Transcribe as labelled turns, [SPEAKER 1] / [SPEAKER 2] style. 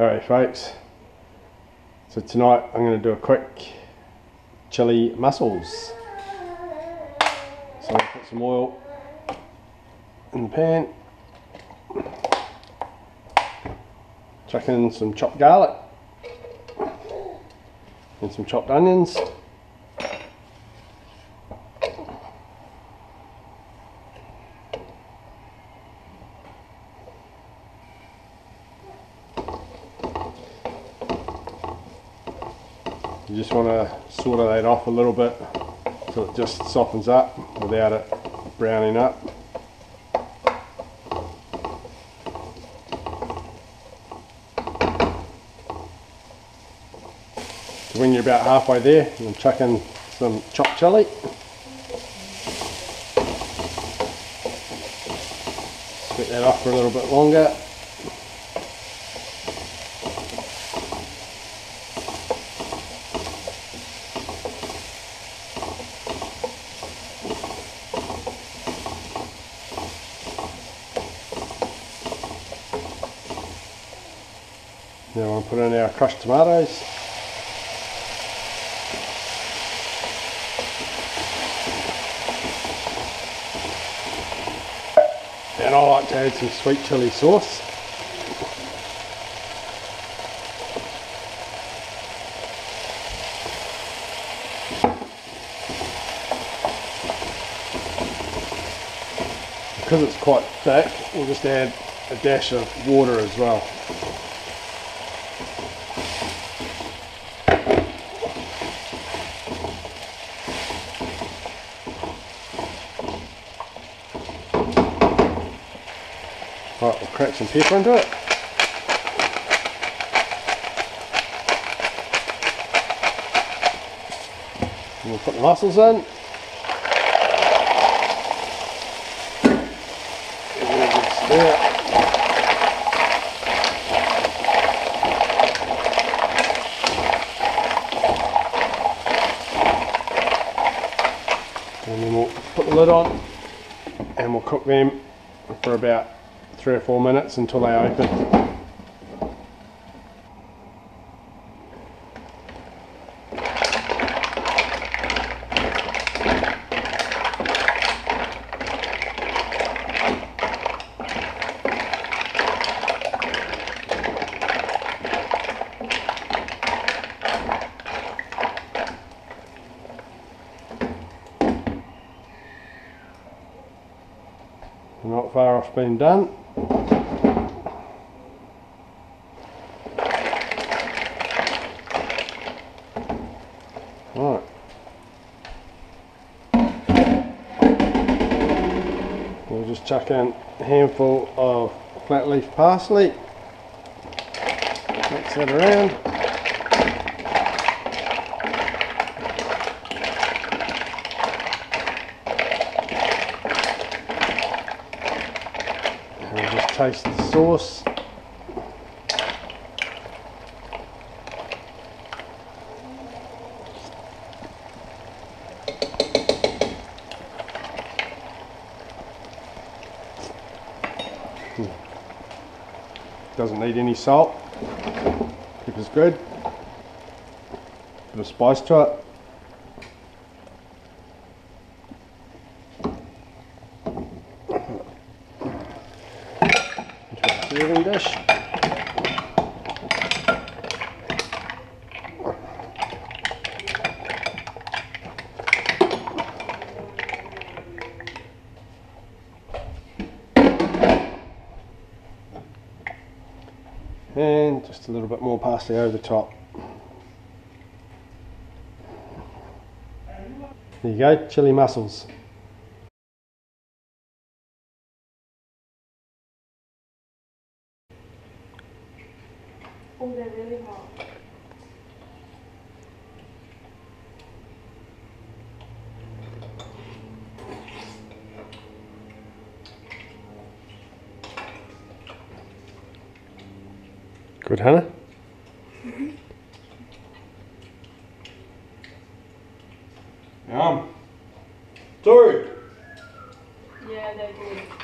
[SPEAKER 1] Alright folks, so tonight I'm going to do a quick chili mussels. So I'll put some oil in the pan, chuck in some chopped garlic and some chopped onions. You just want to sort of that off a little bit so it just softens up without it browning up. So when you're about halfway there, you can chuck in some chopped chili. Sweat that off for a little bit longer. Now I'm put in our crushed tomatoes. And I like to add some sweet chili sauce. Because it's quite thick, we'll just add a dash of water as well. Right, we'll crack some pepper into it. And we'll put the mussels in. And then we'll put the lid on and we'll cook them for about three or four minutes until they open. Not far off being done. We'll just chuck in a handful of flat leaf parsley. Mix that around. And we'll just taste the sauce. Doesn't need any salt. Pepper's good. Bit of spice to it. Serving dish. And just a little bit more parsley over the top. There you go, chili mussels.
[SPEAKER 2] Oh, they're really hot.
[SPEAKER 1] Good, Hannah? Mm -hmm.
[SPEAKER 3] Yum. Sorry. Yeah, they're good.